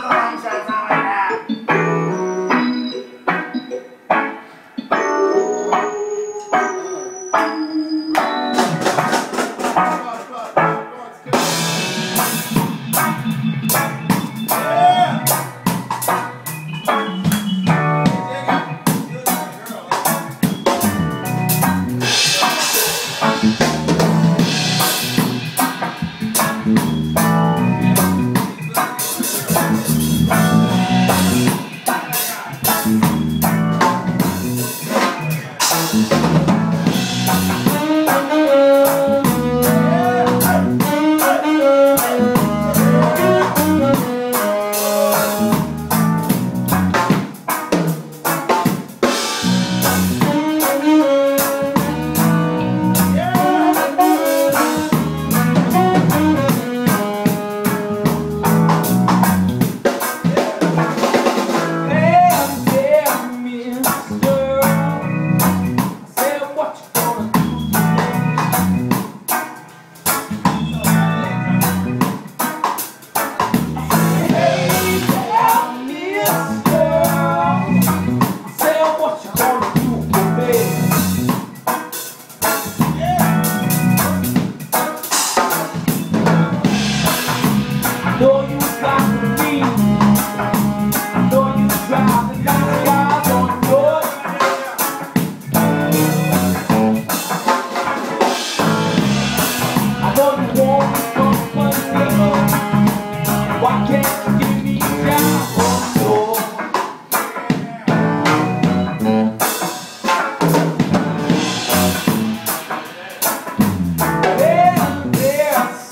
lá, já,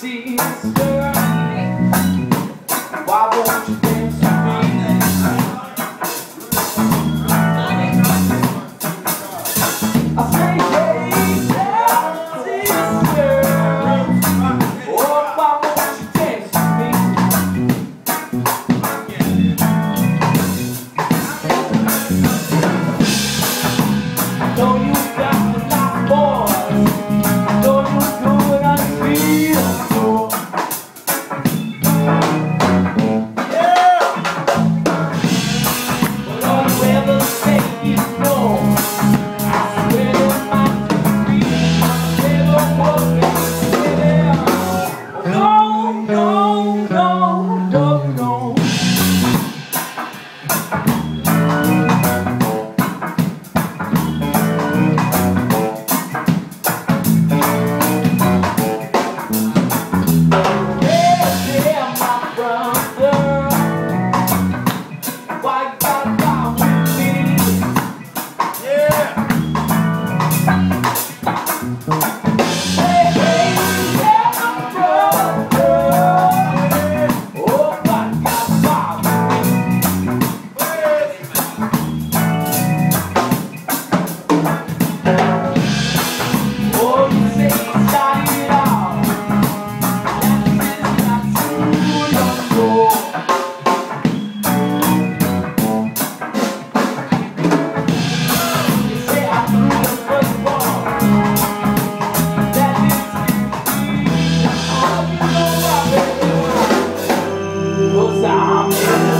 no, no, no.